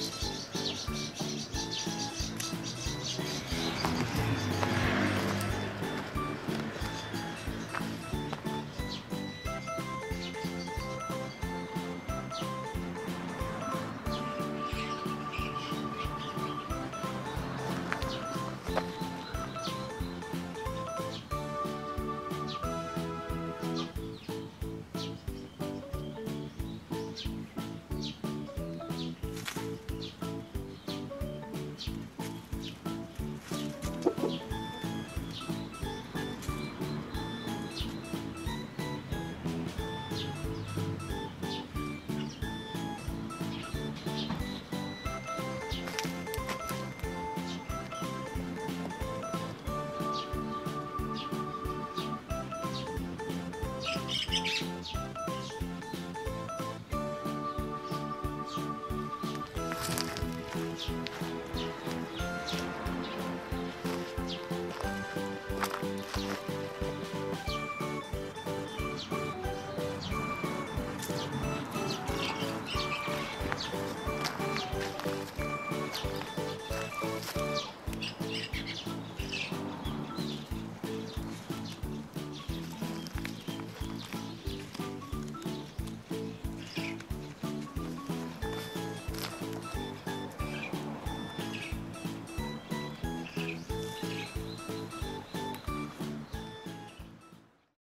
スイッチ!